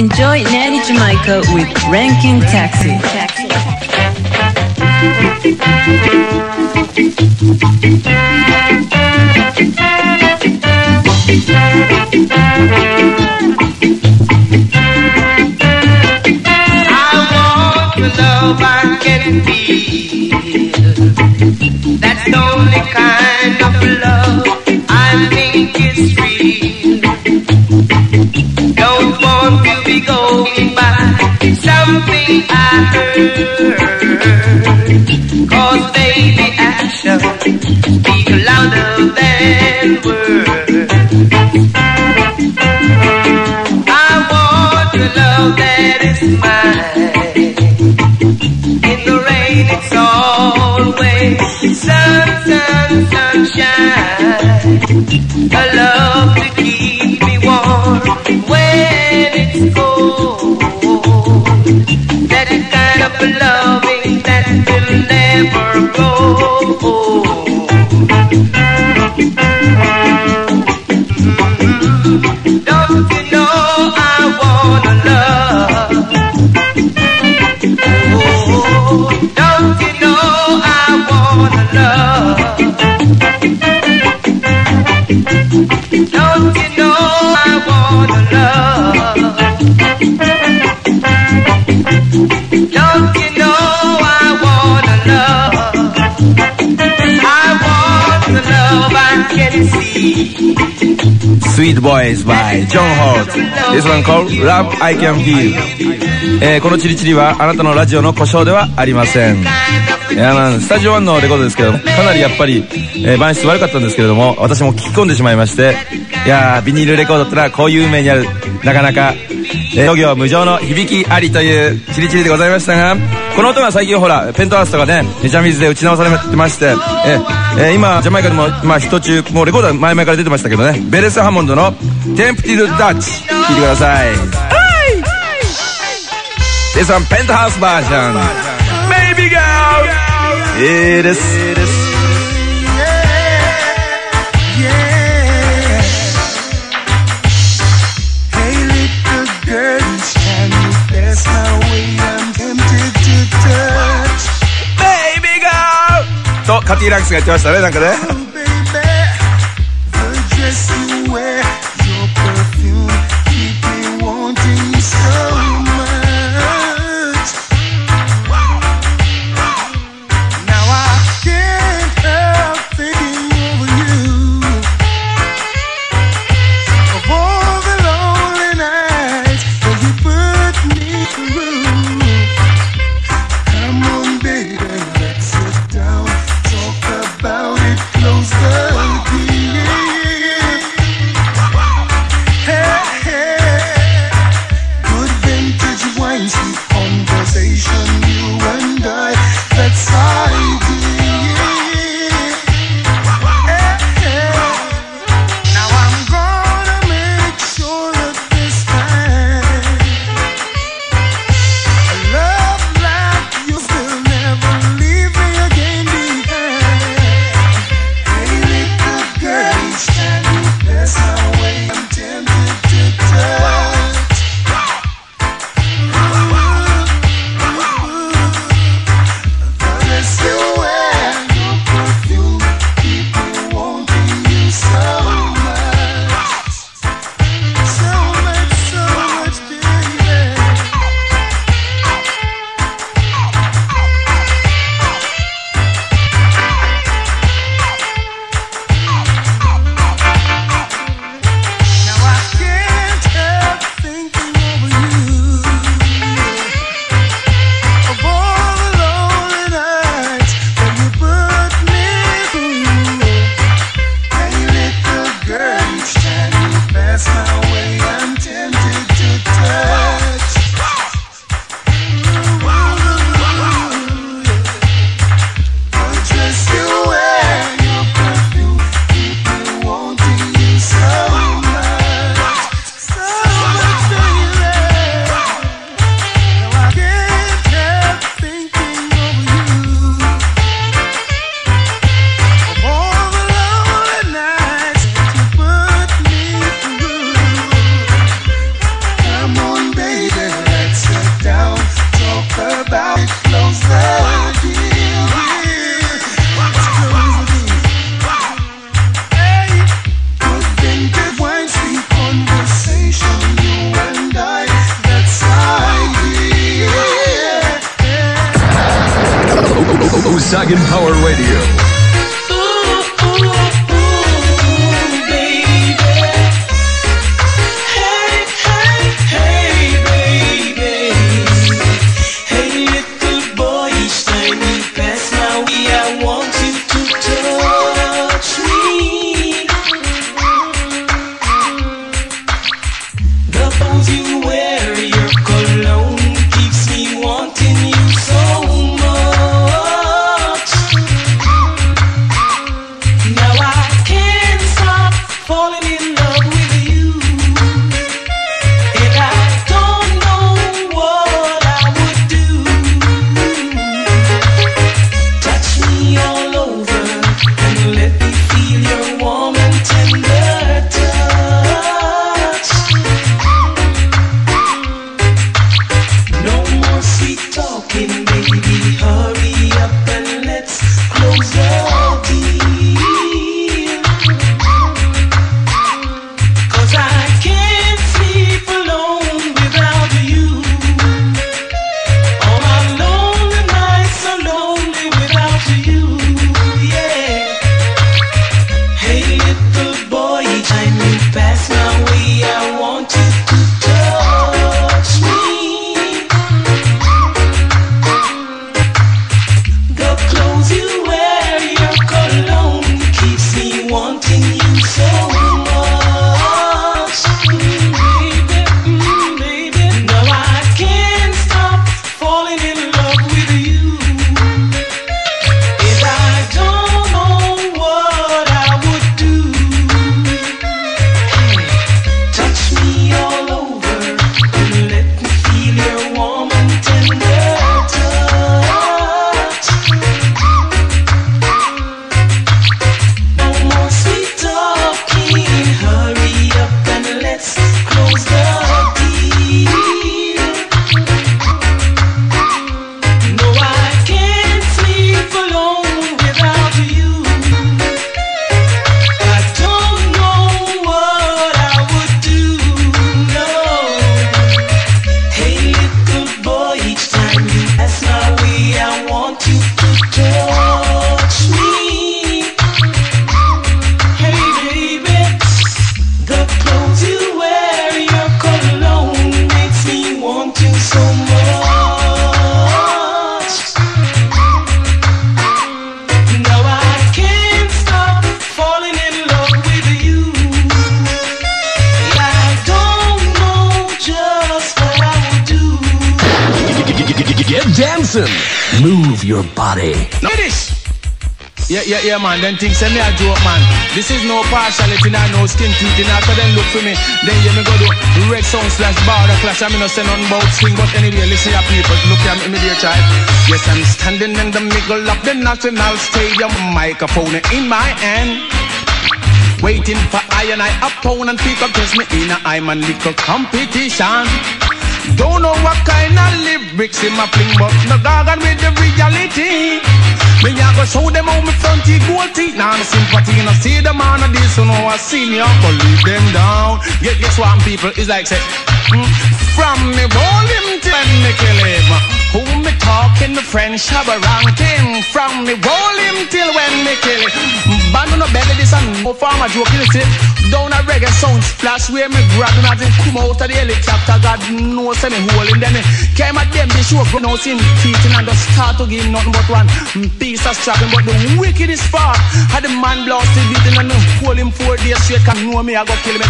Enjoy Natty Jamaica with Ranking Taxi. I want the love I can feel. That's the only kind of love something baby speak louder than words. Go. Sweet Boys by John Holt. This one called Love I Can Feel. えーこのチリチリはあなたのラジオの故障ではありません。いやまあスタジオ1のレコードですけどかなりやっぱり、えー、番質悪かったんですけれども私も聞き込んでしまいましていやービニールレコードってのはこういう運命にあるなかなかえー農業無常の響きありというチリチリでございましたがこの音が最近ほらペントハウスとかねめちゃ水で打ち直されてまして、えーえー今ジャマイカでもまあ人中もうレコードは前々から出てましたけどね。ベレス・ハモンドの「テンプティド・ダッチ」聴いてください This one Penthouse version Baby girl! It is Hey, カティ・ランクスがやってましたねなんかね。Usagan Power Radio. Yeah, yeah, yeah, man. Then things say me a joke, man. This is no partiality, nah, no skin teeth. After then look for me. Then you me go do red sound slash border clash. I mean, no say nothing about swing, but anyway, listen ya people. Look at me, dear child. Yes, I'm standing in the middle of the national stadium, microphone in my hand. Waiting for I and I opponent pick up me in a I'm a little competition. Don't know what kind of lyrics in my fling, but no gargan with the reality. Me a go show them how me front teeth, gold teeth. Now no sympathy, no see them on this, so no I see me, I go leave them down. Get guess what, people? It's like say, mm, from me volume to when me kill him. Who me talking, me friend Shabba ranking. From me volume till when me kill him. Band on no belly, this and no farmer joking, see. Down a reggae sound splash where me grab him as him come out of the helicopter. God knows me hold him. Then came at them, they show now see him teething and just start to give nothing but one piece of strapping. But the wickedest part, had the man blasted beating and me hold him four days straight. Can know me, I go kill him.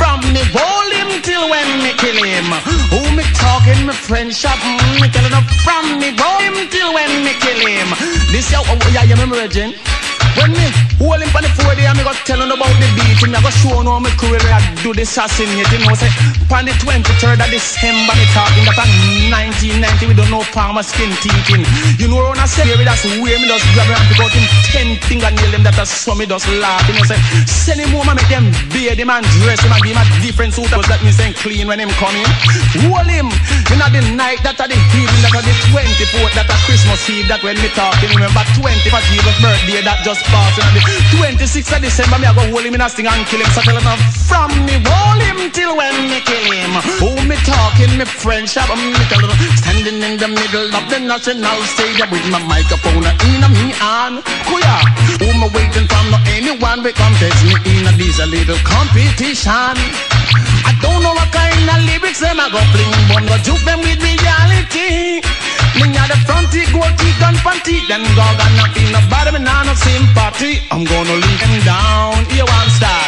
From me hold him till when me kill him. Who me talking, me friend shop, mm, me telling him from me hold him till when me kill him. This yeah, oh, yeah, you remember, Jen? When me hold him on the four day, I me go tell him about the beating. I go show him how me cruel I do the assassinating. You know, say, on the 23rd of December, me talking that on 1990, we don't know palm skin teething. You know, when I say, baby, that's where me just grab him and pick out him 10 fingernail them that I saw me just laughing. You know, say, send him home and make them beard him and dress him and give him a different suit. Was that me saying clean when him coming? Hold him. You know, the night that I the evening, that I the 24th, that a Christmas Eve, that when me talking, remember 20 for Jesus' birthday, that just passed. And the 26th of December, me I go hold him in a sting and kill him. So tell him, uh, from me hold him till when me kill him. Who me talking? in my friend shop. I'm middle, standing in the middle of the national stadium with my microphone in me on. Kuya, who am I waiting from? No anyone will contest me in a this a little competition. I don't know what kind of lyrics them I go fling, but go juke them with reality. Me at the front, it go teeth gun panty, then go and knock in the bottom and no sympathy. I'm gonna leave him down, here one star.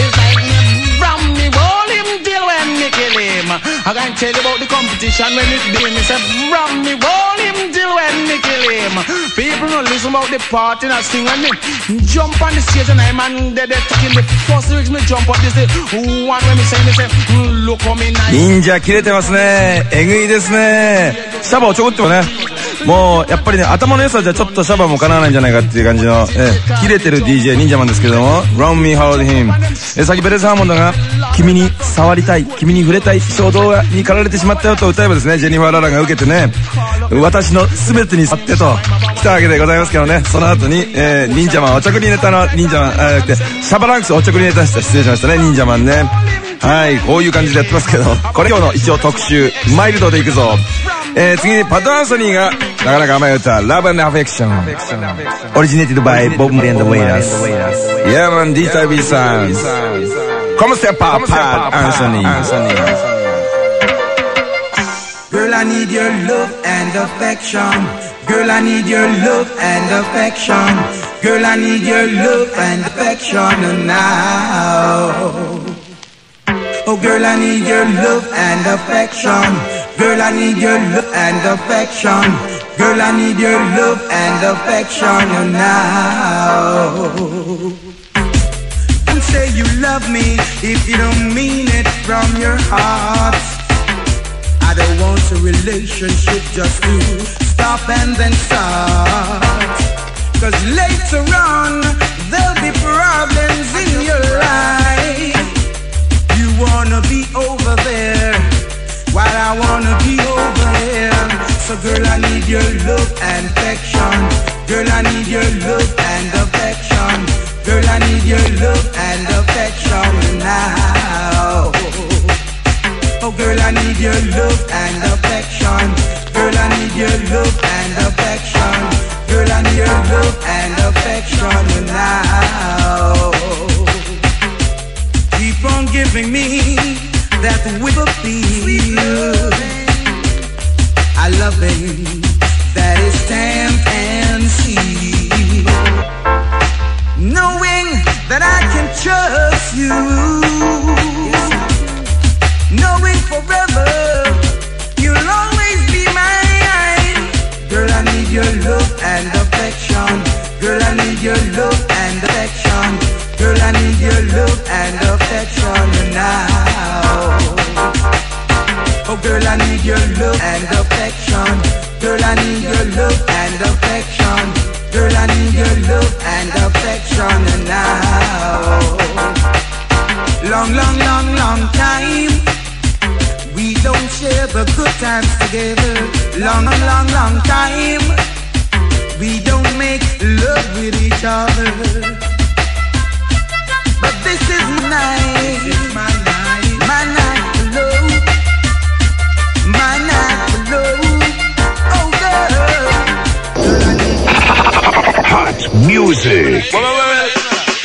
It's like me from me roll him till when me kill him. I can tell you about the competition when it be me say from me roll him when me kill him. People no listen about the party and I sing when me jump on the stage and I'm man they they talking the first lyrics me jump up this day. one when me say me say look how me nice. 忍者切れてますね。えぐいですね。シャバをちょこっとね。もう、やっぱりね、頭の良さじゃちょっとシャバも叶わないんじゃないかっていう感じの、え切れてる DJ 忍者マンですけれども、Run Me Hold Him。えさっきベレスハーモンドが、君に触りたい、君に触れたい、衝動に駆られてしまったよと歌えばですね、ジェニファー・ララが受けてね、私の全てに去ってと、来たわけでございますけどね、その後に、えー、忍者マン、おちょくりネタの忍者マン、あ、じゃなくて、シャバランクスおちょくりネタした失礼しましたね、忍者マンね。はい、こういう感じでやってますけど、これ今日の一応特集、マイルドでいくぞ。えー、次にパト・アンソニーが、Love and Affection. Originated by Bob Mendoeras Yeah man, this type sounds Come step up, Pat Anthony Girl, I need your love and affection. Girl, I need your love and affection. Girl, I need your love and affection now. Oh girl, I need your love and affection. Girl, I need your love and affection. Girl, I need your love and affection now. Don't say you love me if you don't mean it from your heart. I don't want a relationship just to stop and then start. Cause later on, there'll be problems in your life. You wanna be over there, while I wanna be over here. So girl, I need your love and affection. Girl, I need your love and affection. Girl, I need your love and affection now. Oh girl, I need your love and affection. Girl, I need your love and affection. Girl, I need your love and affection now. Keep on giving me that whip feel. I love it. That is stamped and sealed. Knowing that I can trust you knowing forever you'll always be mine. Girl, I need your love and affection. Girl, I need your love and affection. Girl, I need your love and affection now. Girl, I need your love and affection. Girl, I need your love and affection. Girl, I need your love and affection now. Long, long, long, long time. We don't share the good times together. Long, long, long, time. We don't make love with each other. But this is night. my night. My Hot music. Well, well, well.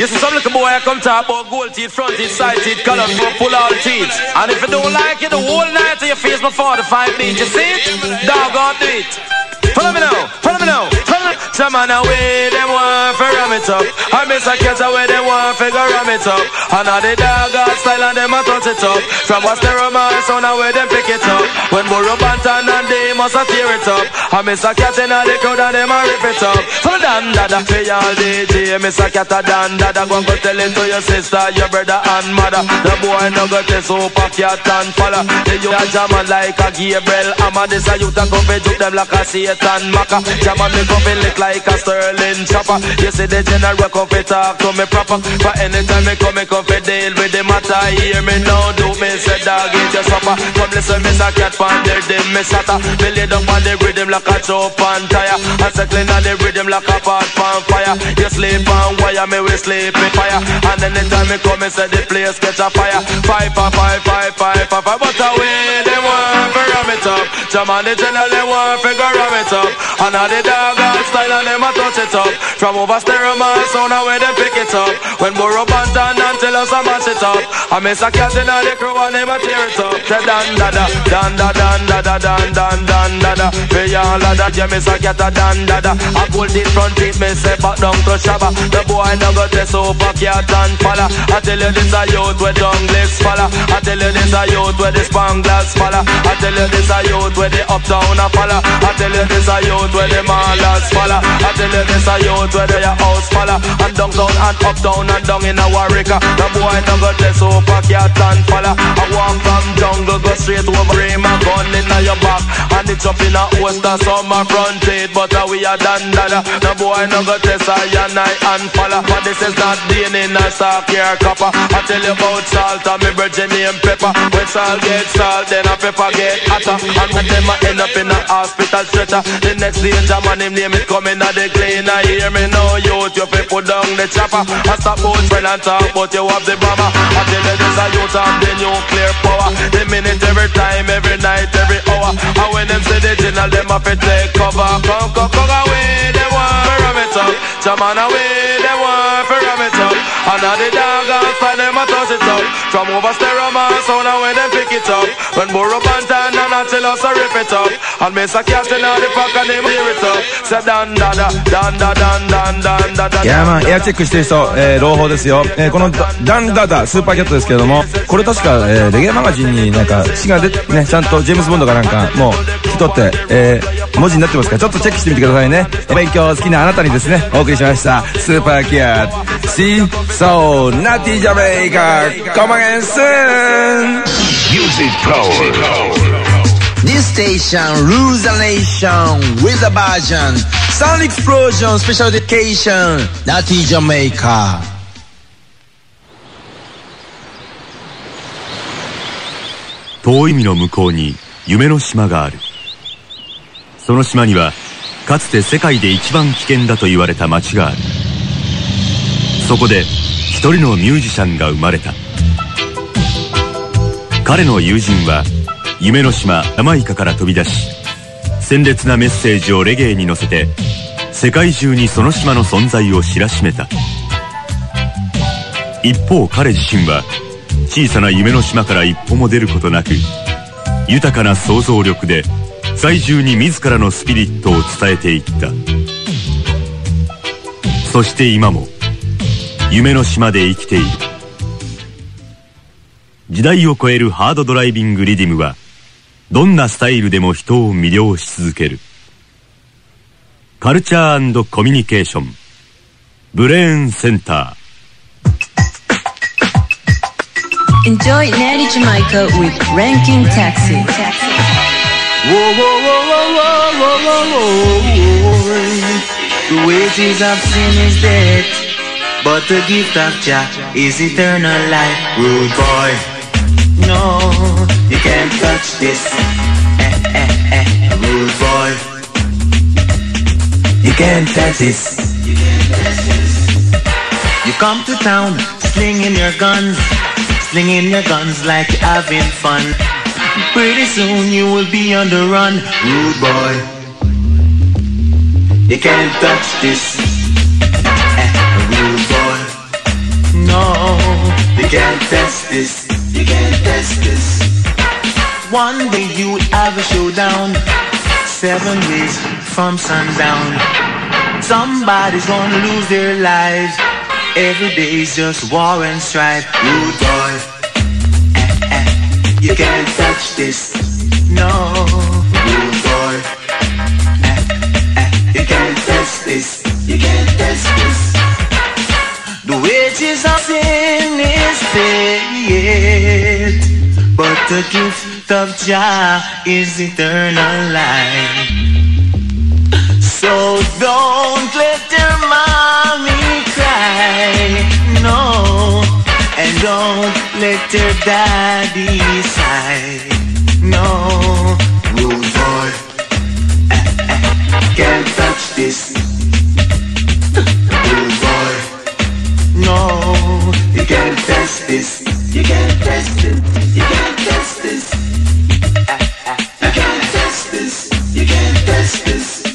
You see some little boy I come talk about gold teeth, front teeth, side teeth, color, pull all teeth. And if you don't like it, the whole night till you face my 45 beat, you see it? Dog do it. Follow me now, follow me now. Some man away, them want for ram it up. I miss a cat away, them want for go ram it up. And all the dog got style and them a touch it up. From what's the romance, on away them pick it up. When Burro Bantan and they must a tear it up. I miss a cat in all the crowd and them a rip it up. From Dan Dada, for y'all DJ, miss a cat a Dan Dada. Go and go tell it to your sister, your brother and mother. The boy no go test super cat and follow. The you a jam like a Gabriel. I'm a this a youth a go juke them like a Satan Maka. Jam a me fi lick like a Sterling chopper. You see the general come fi talk to me proper. For anytime me come, me fi deal with the matter. Hear me now, do me say dog eat your supper. Come listen, me a cat pan there, them me satta. Me lay down on the rhythm like a chop on tire. I circling on the rhythm like a pot pan fire. You sleep on wire, me we sleep in fire. And anytime me come, me say the place catch a fire. Five, five, five, five, five, five, five. Some of the generally want figure it up. And all the dog style and them a touch it up. From over stereo man and where they pick it up. When Burro Bantan and tell us I mash it up. I miss a cat in all the crew and them a tear it up. Say dan da da, dan da dan da da dan dan dan da da. Me all a da, yeah miss a cat a dan da da. I pull it front it, me say back down to shabba. The boy no go test over cat and falla. I tell you this a youth where dung legs falla. I tell you this a youth where the spanglers falla. I tell you this a youth where the uptown a falla. I tell you this a youth where the malas falla. I tell you this a youth where the house falla. And downtown and uptown and down in a Warwick. The boy no go test over cat and falla. Up in a Worcester summer front teeth. But uh, we are done dada. The boy no go test I and I and falla. But this is not in a sock here copper. I tell you about salt and me bread Jimmy and pepper. When salt get salt, then a pepper get hotter. And when them a end up in a hospital stretcher. The next danger man him name it coming at the clean. I hear me now youth, you fi put down the chopper. I stop both friend and talk, but you have the bomber. I tell you this a youth have the nuclear power. The minute every time, every night, every hour. And when them say the general, them a fi take cover. Come, come, come away, they want to ram it up. Jaman away, they want to ram it up. And all the dog find them a touch it up. From over stereo man sound and when them pick it up. When and I tell us to rip it up. And a cat in all the pack and hear it up. Say dan da da, dan da dan dan dan da da. いやまあエアチェックしてる人、えー、朗報ですよ、えー、このダダンダダスーパーキャットですけれどもこれ確か、えー、レゲエマガジンになんか詩が出てねちゃんとジェームズ・ボンドかなんかもう引き取って、えー、文字になってますからちょっとチェックしてみてくださいね勉強好きなあなたにですねお送りしましたスーパーキャット See so Natty Jamaica come again soon Music Power. This station rules the nation with a version. Sound explosion, special dedication. Natty Jamaica. 遠い海の向こうに夢の島があるその島にはかつて世界で一番危険だと言われた町があるそこで一人のミュージシャンが生まれた彼の友人は夢の島ジャマイカから飛び出し鮮烈なメッセージをレゲエに乗せて世界中にその島の存在を知らしめた。一方彼自身は小さな夢の島から一歩も出ることなく豊かな想像力で世界中に自らのスピリットを伝えていった。そして今も夢の島で生きている。時代を超えるハードドライビングリディムはどんなスタイルでも人を魅了し続けるカルチャーコミュニケーションブレーンセンター Enjoy Natty Jamaica with Ranking Taxi. Whoa, whoa, whoa, whoa, whoa, whoa, whoa, whoa. The wages of sin is death, but the gift of Jah is eternal life. Rude boy, no, you can't touch this. Rude boy, you can't touch this. You come to town, slinging your guns, slinging your guns like you're having fun. Pretty soon you will be on the run, rude boy. You can't touch this, rude boy. No, you can't touch this. You can't test this. One day you will have a showdown, seven days from sundown. Somebody's gonna lose their lives. Every day is just war and strife, boy. Eh, eh, you can't touch this, no, boy. Eh, eh, you can't test this, you can't test this. The wages of sin is paid, but the gift of Jah is eternal life. So don't let your mommy cry, no, and don't let your daddy sigh, no, rude boy, can't touch this, test this. You can't test it. You can't test this. You can't test this. You can't test this.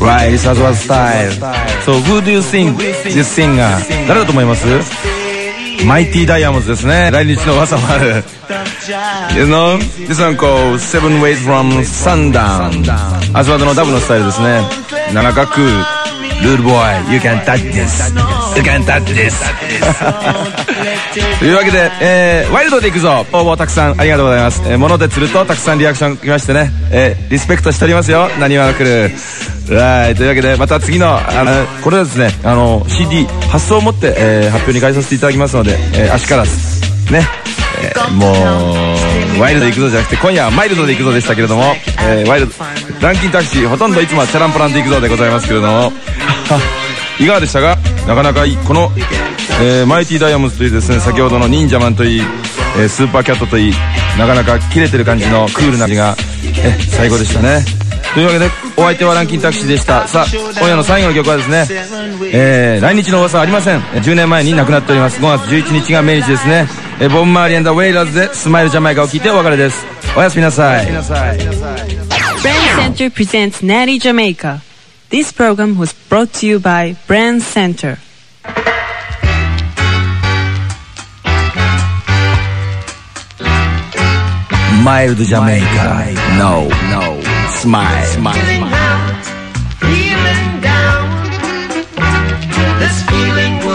Right, as well style. So who do you think this singer? 誰だと思いますマイティダイヤモンズですね。来日の噂もある。You know, this one called Seven Ways from Sundown. 足技のダブのスタイルですね。長くルールボーイ、You can touch this. You can touch this. というわけで、えー、ワイルドでいくぞ。応募たくさんありがとうございます。えー、物で釣るとたくさんリアクション来ましてね。えー、リスペクトしておりますよ。何話が来る。はい。というわけで、また次の、あの、これはですね、あの、CD、発送を持って、えー、発表に変えさせていただきますので、えー、足からず、ね。えー、もう、ワイルド行くぞじゃなくて、今夜はマイルドで行くぞでしたけれども、えー、ワイルド、ランキンタクシー、ほとんどいつもはチャランポランで行くぞでございますけれども、いかがでしたか？なかなか、この、えー、マイティダイヤモンドというですね、先ほどの忍者マンといい、えー、スーパーキャットといい、なかなか切れてる感じのクールな味が、え、最高でしたね。というわけで、お相手はランキンタクシーでした。さあ、今夜の最後の曲はですね、えー、来日の噂はありません。10年前に亡くなっております。5月11日が命日ですね。えー、ボンマーリーウェイラーズでスマイルジャマイカを聴いてお別れです。おやすみなさい。Brand Center presents Natty Jamaica. This program was brought to you by Brand Center. Mild Jamaica. No, no. Smile, smile. Feeling down. This feeling